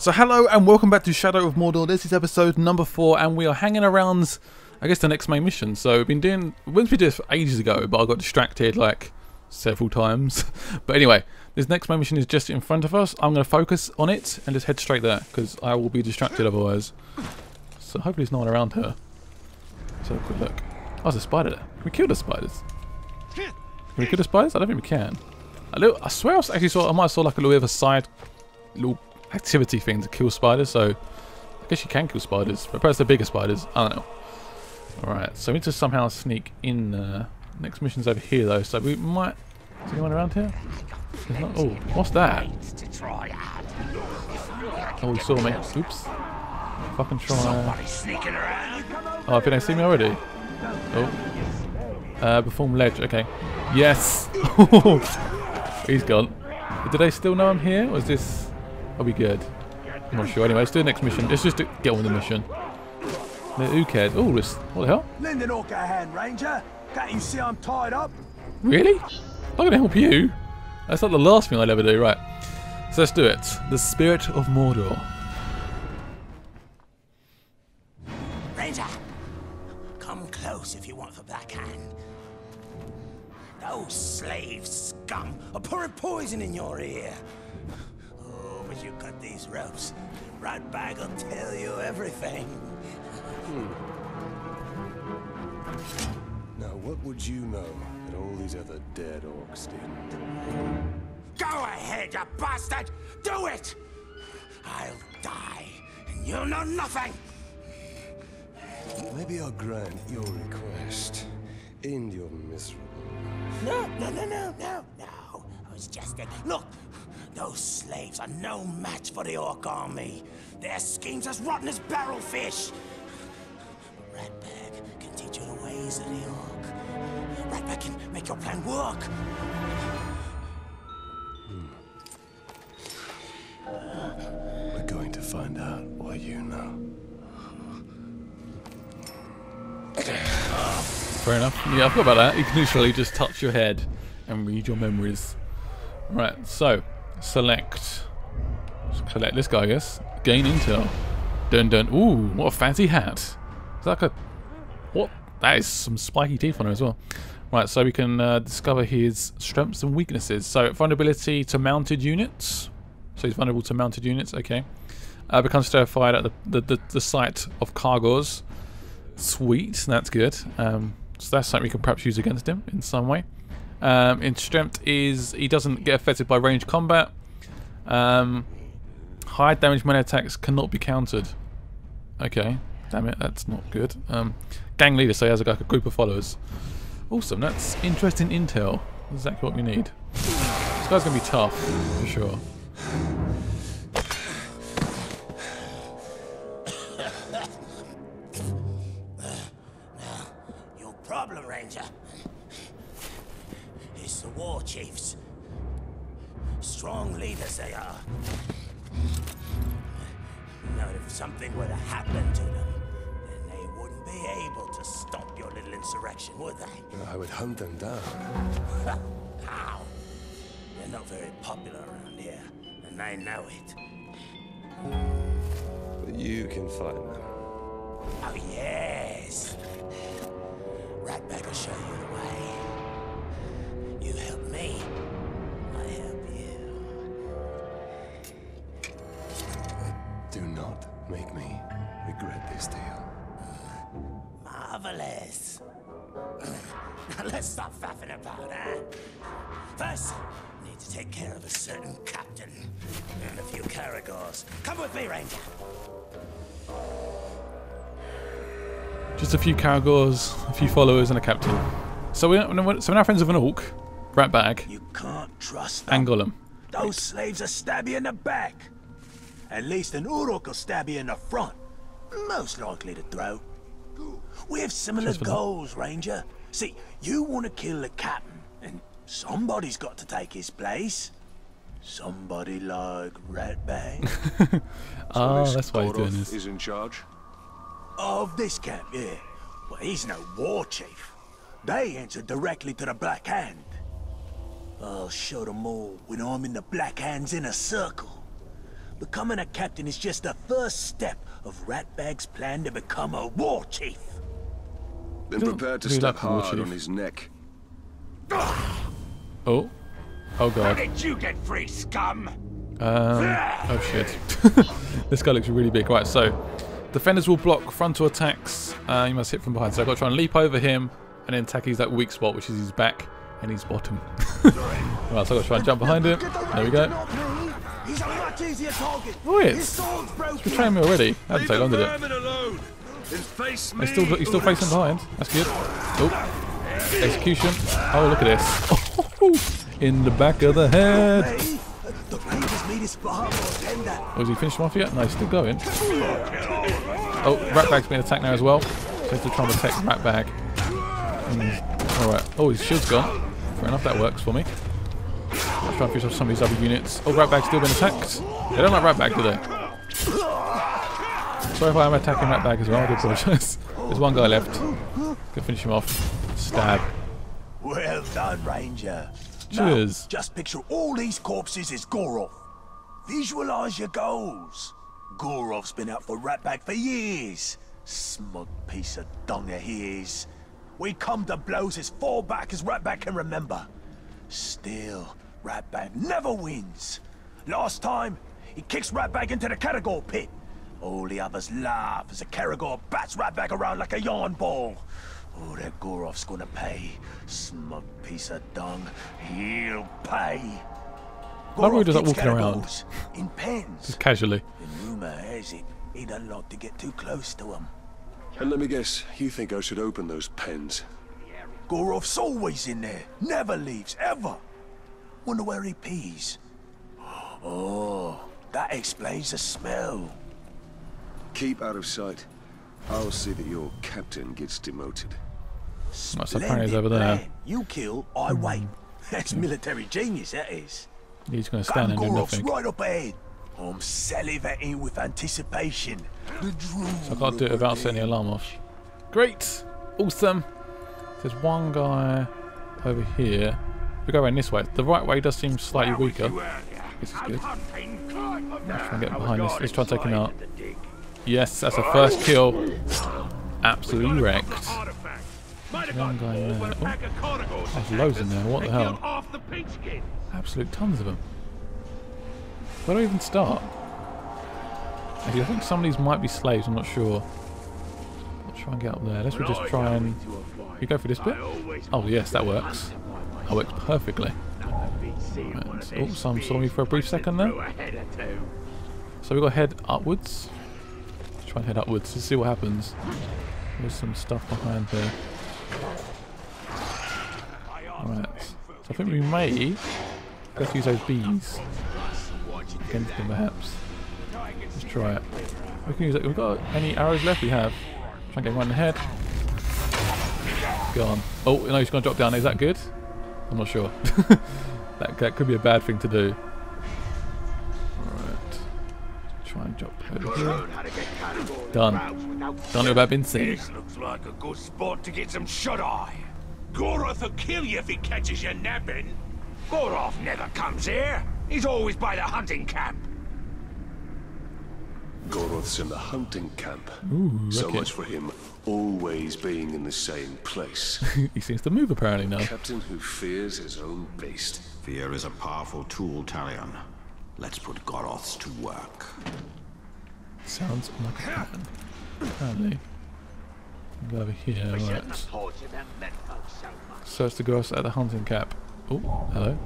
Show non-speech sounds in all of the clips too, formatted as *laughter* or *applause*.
So hello and welcome back to Shadow of Mordor. This is episode number four and we are hanging around, I guess, the next main mission. So we've been doing, we do this ages ago, but I got distracted like several times. *laughs* but anyway, this next main mission is just in front of us. I'm going to focus on it and just head straight there because I will be distracted otherwise. So hopefully there's no one around. Let's a quick look. Oh, there's a spider there. Can we kill the spiders? Can we kill the spiders? I don't think we can. A little, I swear I actually saw, I might have saw like a little bit of a side little activity thing to kill spiders, so I guess you can kill spiders. But perhaps they're bigger spiders. I don't know. Alright, so we need to somehow sneak in. Uh, next mission's over here though, so we might... Is anyone around here? Not, oh, what's that? Oh, he saw me. Oops. Fucking try. Oh, I think they see me already. Oh. Uh, perform ledge. Okay. Yes. *laughs* He's gone. Do they still know I'm here? Or is this... I'll be good. I'm not sure. Anyway, let's do the next mission. Let's just to get on with the mission. Who cares? Oh, this. What the hell? Lend an orc a hand, Ranger. Can't you see I'm tied up? Really? I'm going to help you. That's not the last thing I'll ever do. Right. So let's do it. The Spirit of Mordor. Ranger, come close if you want the Black Hand. Those slave scum are pouring poison in your ear. But you cut these ropes. Ratbag will tell you everything. Hmm. Now, what would you know that all these other dead orcs didn't? Go ahead, you bastard! Do it! I'll die, and you'll know nothing! Maybe I'll grant your request. End your miserable No, no, no, no, no, no. I was just a... Look, those slaves are no match for the Orc army. Their schemes as rotten as barrelfish. Ratbag can teach you the ways of the Orc. Ratbag can make your plan work. Hmm. We're going to find out what you know. Fair enough. Yeah, I forgot about that. You can literally just touch your head and read your memories. Right, so select. Select this guy, I guess. Gain intel. Dun dun. Ooh, what a fancy hat. Is that like a. What? That is some spiky teeth on her as well. Right, so we can uh, discover his strengths and weaknesses. So, vulnerability to mounted units. So he's vulnerable to mounted units, okay. Uh, becomes terrified at the, the, the, the sight of caragors. Sweet, that's good. Um, so that's something we can perhaps use against him in some way. Um, in strength is he doesn't get affected by ranged combat. Um, high damage melee attacks cannot be countered. Okay, damn it, that's not good. Um, gang leader, so he has like a group of followers. Awesome, that's interesting intel. Exactly what we need. This guy's gonna be tough for sure. War chiefs. Strong leaders they are. Now, if something were to happen to them, then they wouldn't be able to stop your little insurrection, would they? I would hunt them down. *laughs* How? They're not very popular around here, and they know it. But you can find them. Oh, yes. Ratbag will show you. You let's stop faffing about, huh? First, we need to take care of a certain captain and a few caragors. Come with me, Ranger. Just a few Caragors, a few followers, and a captain. So we're, so now friends with an orc, Ratbag, You can't trust them. and Gollum. Those slaves will stab you in the back. At least an Uruk will stab you in the front. Most likely to throw. We have similar goals, Ranger. See, you want to kill the captain, and somebody's got to take his place. Somebody like Ratbag. *laughs* Ah, that's why he's doing this. is in charge. of this camp, yeah. Well, he's no war chief. They answer directly to the Black Hand. I'll show them all when I'm in the Black Hand's inner circle. Becoming a captain is just the first step of Ratbag's plan to become a war chief. Been prepared to who's step that hard on his neck. Oh. Oh god. How did you get free, scum? Um, *laughs* oh shit. *laughs* this guy looks really big. Right, so defenders will block frontal attacks. Uh, you must hit from behind. So I've got to try and leap over him and then attack his that weak spot, which is his back and his bottom. *laughs* right, so I've got to try and jump behind him. There we go. He's a much easier target. Oh, it His is. sword's. Betraying me already. That didn't take long, did it? He's still, he's still facing behind. That's good. Oh. Execution. Oh, look at this. *laughs* In the back of the head. Oh, has he finished him off yet? No, he's still going. Oh, Ratbag's being attacked now as well. So to try and protect Ratbag. Mm, Alright. Oh, his shield's gone. Fair enough, that works for me. Let's try and finish off some of these other units. Oh, Ratbag's still been attacked. They don't like Ratbag, do they? Sorry if I am attacking that Ratbag as well, I do apologise. There's one guy left. Go finish him off. Stab. Well done, Ranger. Cheers. Now, just picture all these corpses as Goroth. Visualize your goals. Goroth's been out for Ratbag for years. Smug piece of dung he is. We come to blows as far back as Ratbag can remember. Still, Ratbag never wins. Last time, he kicks Ratbag into the Caragor pit. All the others laugh as the Caragor bats right back around like a yarn ball. Oh, that Goroth's gonna pay. Smug piece of dung. He'll pay. How rude is that walking around? In pens. Just casually. And rumour has it, he doesn't like to get too close to him. And let me guess, you think I should open those pens? Goroth's always in there. Never leaves, ever. Wonder where he pees. *gasps* Oh, that explains the smell. Keep out of sight. I'll see that your captain gets demoted. My so apparently he's over there. plan. You kill, I hmm. wait. *laughs* That's military genius, that is. He's going to stand and do Goroth's nothing. right up ahead. I'm salivating with anticipation. The drool I can't do it without setting the alarm off. Great! Awesome! There's one guy over here. If we go around this way, the right way does seem slightly weaker. This is good. Let's try and get behind this. Let's try and take him out. Yes, that's a first kill. Absolutely wrecked. One guy in there. Oh, there's loads in there. What the hell? Absolute tons of them. Where do I even start? Actually, I think some of these might be slaves. I'm not sure. Let's try and get up there. Let's just try and. You go for this bit? Oh yes, that works. That works perfectly. Right. Oh, some saw me for a brief second there. So we've got to head upwards. Try and head upwards to see what happens. There's some stuff behind there. Alright. So I think we may let's use those bees against them perhaps. Let's try it. We can use it. We've got any arrows left? We have. Try and get one in the head. Gone. Oh no, he's gonna drop down. Is that good? I'm not sure. *laughs* that, that could be a bad thing to do. Done. Done it without being seen. This looks like a good spot to get some shut-eye. Goroth will kill you if he catches you napping. Goroth never comes here. He's always by the hunting camp. Goroth's in the hunting camp. Ooh, so much for him always being in the same place. *laughs* he seems to move apparently now. captain who fears his own beast. Fear is a powerful tool, Talion. Let's put Goroths to work. Sounds like a plan. Apparently. Go over here, right. Search the grass at the hunting cap. Oh, hello.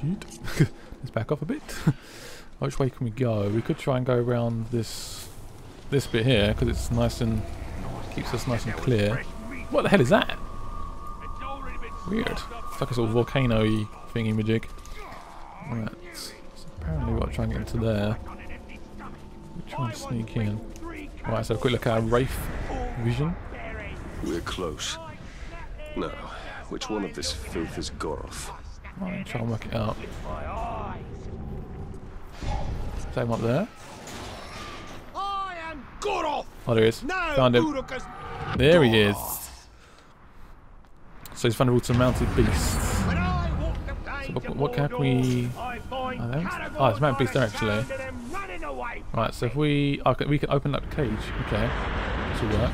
Shoot. *laughs* Let's back off a bit. *laughs* Which way can we go? We could try and go around this this bit here because it's nice and keeps us nice and clear. What the hell is that? Weird. It's like a sort of volcano-y thingy majig. Right. So apparently we've got to try and get into there. We try and sneak in. Right, let's have a quick look at our Wraith vision. We're close. Now, which one of this filth is Goroth? Right, try and work it out. Same up there. I am Goroth. Oh, there he is. No, Found him. Uruka's There he is. So he's vulnerable to mounted beasts. When I walk the So what, what can we... Oh, there- oh, it's mounted beast there actually. Away. Right, so if we we can open that cage. Okay, this will work.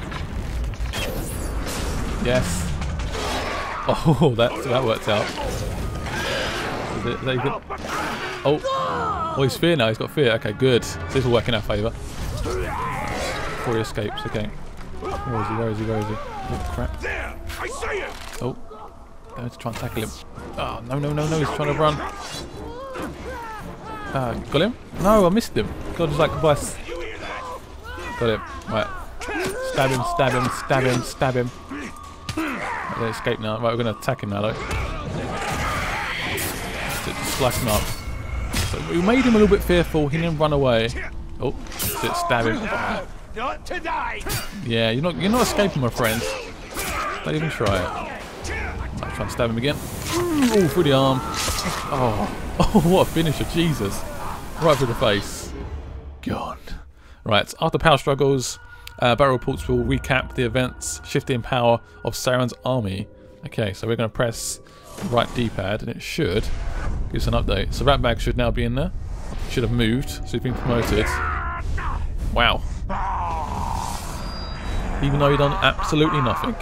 Yes. *laughs* Oh, that that worked out. Is it, is that good? Oh, oh, he's fear now. He's got fear. Okay, good. So this will work in our favour. Before he escapes. Okay. Where is he? Where is he? Where is he? Oh crap. There, I see it. Oh, to try and tackle him. Oh no no no no! He's trying to run. Uh, got him? No, I missed him. God, it's like goodbye. Got him. Right. Stab him, stab him, stab him, stab him. Right, they escape now. Right, we're going to attack him now, though. Just slice him up. So we made him a little bit fearful. He didn't run away. Oh, that's stab him. Not today. Yeah, you're not you're not escaping, my friend. Don't even try it. I'll try and stab him again. Oh, through the arm. Oh, *laughs* oh, what a finisher! Jesus, right through the face. God. Right, after power struggles, uh, battle reports will recap the events, shifting power of Sauron's army. Okay, so we're going to press right D-pad, and it should give us an update. So Ratbag should now be in there. Should have moved, so he's been promoted. Wow. Even though he done absolutely nothing.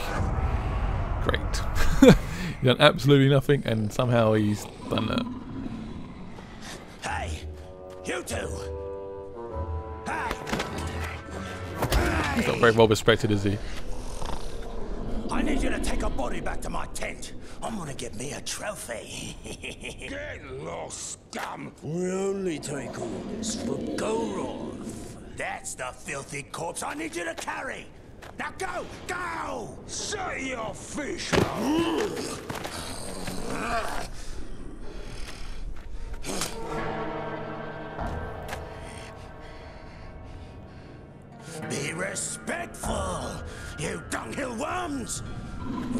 Great. *laughs* he done absolutely nothing, and somehow he's done that. Two. He's not very well respected, is he? I need you to take a body back to my tent. I'm gonna get me a trophy. *laughs* Get lost, scum! We only take orders for Goroth. That's the filthy corpse I need you to carry. Now go, go! Say your fish.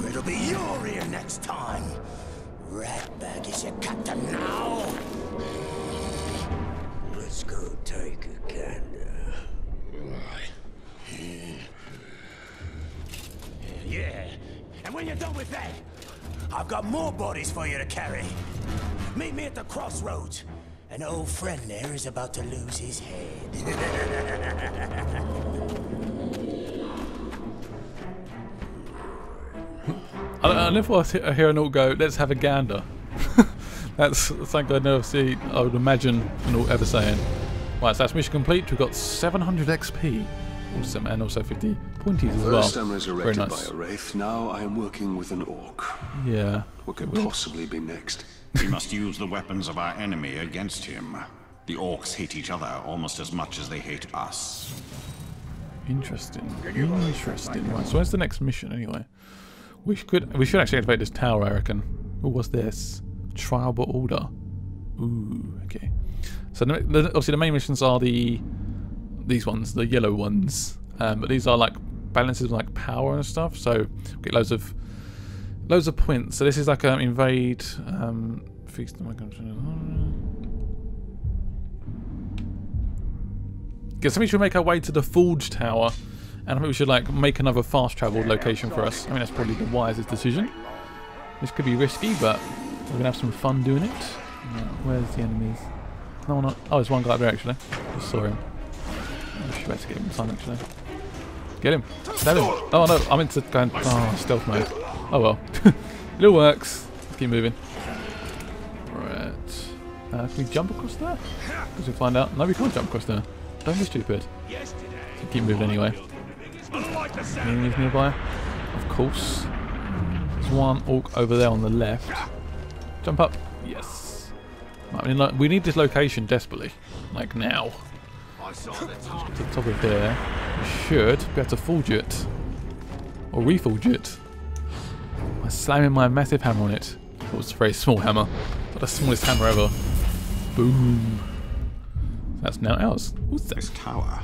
It'll be your ear next time. Ratbag is your captain now. Let's go take a gander. Yeah, and when you're done with that, I've got more bodies for you to carry. Meet me at the crossroads. An old friend there is about to lose his head. *laughs* I, I never want to hear an orc go, let's have a gander. *laughs* that's something I'd never see, I would imagine an orc ever saying. Right, so that's mission complete. We've got 700 XP. Awesome, and also 50 pointies as well. First I'm Very resurrected nice. by a wraith, now I am working with an orc. Yeah. What could possibly be next? We must use the weapons of our enemy against him. The orcs hate each other almost as much as they hate us. Interesting. Interesting. Right, so where's the next mission anyway? We could we should actually activate this tower, I reckon. What was this? Trial by order. Ooh, okay. So the, obviously the main missions are the these ones, the yellow ones. Um, but these are like balances like power and stuff. So get loads of loads of points. So this is like um, invade. Um, feast. Guess we should make our way to the Forge Tower, and I think we should like make another fast travel location for us. I mean that's probably the wisest decision. This could be risky, but we're gonna have some fun doing it. Where's the enemies? No one. on- Oh, there's one guy up there actually. Just saw him. I should better get him time actually. Get him. Stab him. Oh no, I'm into going. Oh, stealth mode. Oh well. *laughs* it all works. Let's keep moving. Right. Uh, can we jump across there? Because we find out. No, we can't jump across there. Don't be stupid. Keep moving anyway. Enemies nearby? Of course. There's one orc over there on the left. Jump up. Yes. I mean, like, we need this location desperately. Like now. To the top of there. We should be able to forge it. Or reforge it. By slamming my massive hammer on it. It was a very small hammer. But the smallest hammer ever. Boom. That's now ours. What's that? This tower,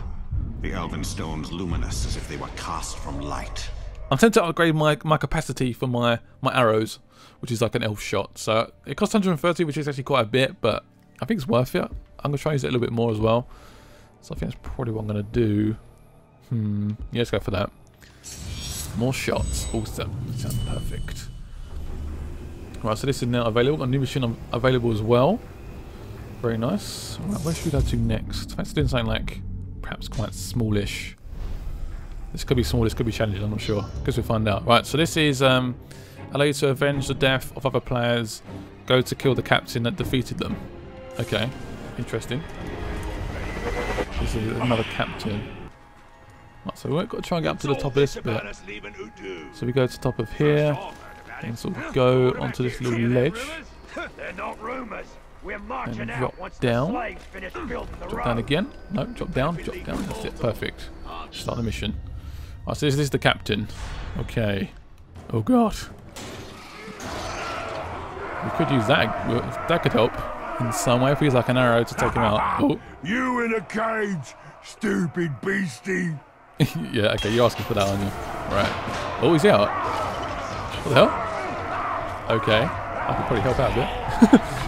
the elven stones luminous as if they were cast from light. I'm tempted to upgrade my, my capacity for my, my arrows, which is like an elf shot. So it costs 130, which is actually quite a bit, but I think it's worth it. I'm going to try and use it a little bit more as well. So I think that's probably what I'm going to do. Hmm. Yeah, let's go for that. More shots. Awesome. Sounds perfect. Right, so this is now available. A new machine available as well. Very nice. Right, where should we go to next? Let's do something like perhaps quite smallish. This could be small, this could be challenging, I'm not sure. Because we'll find out. Right, so this is um, allow you to avenge the death of other players. Go to kill the captain that defeated them. Okay, interesting. This is another captain. Right, so we've got to try and get up to the top of this bit. So we go to the top of here, and sort of go onto this little ledge. They're not rumors. We're marching And drop down. the slaves finish building the Drop down again. No, drop down, drop down. That's it, perfect. Start the mission. Right, so this is the captain. Okay. Oh god. We could use that. That could help in some way if we use like an arrow to take him out. *laughs* Oh, You in a cage, stupid beastie. *laughs* yeah, okay, you're asking for that, aren't you? Right. Oh, he's out. What the hell? Okay. I could probably help out a bit. *laughs*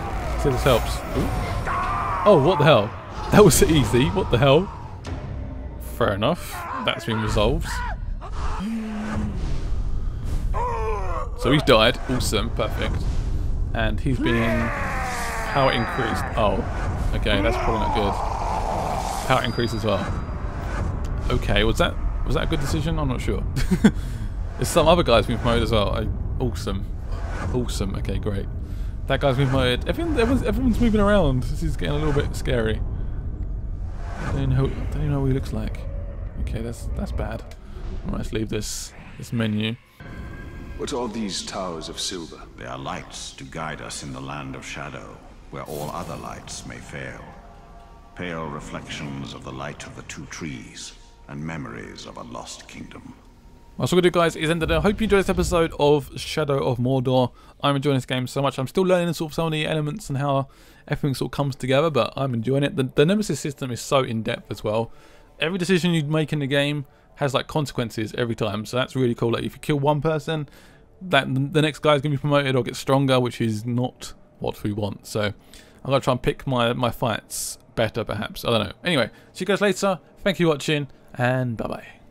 See if this helps. Ooh. Oh, what the hell? *laughs* That was easy. What the hell? Fair enough. That's been resolved. So he's died. Awesome. Perfect. And he's been... Power increased. Oh. Okay, that's probably not good. Power increase as well. Okay, was that was that a good decision? I'm not sure. *laughs* There's some other guys being promoted as well. I, awesome, awesome. Okay, great. That guy's been promoted. Everyone, everyone's, everyone's moving around. This is getting a little bit scary. I don't know. I don't even know what he looks like. Okay, that's that's bad. Right, let's leave this this menu. What are these towers of silver? They are lights to guide us in the land of shadow, where all other lights may fail. Pale reflections of the light of the two trees, and memories of a lost kingdom. Well, so do, guys, is end it. I hope you enjoyed this episode of Shadow of Mordor. I'm enjoying this game so much. I'm still learning sort of some of the elements and how everything sort of comes together, but I'm enjoying it. The, the Nemesis system is so in depth as well. Every decision you make in the game has like consequences every time, so that's really cool. Like if you kill one person, that the next guy is gonna be promoted or get stronger, which is not what we want. So I'm gonna try and pick my my fights better, perhaps. I don't know. Anyway, see you guys later. Thank you for watching, and bye bye.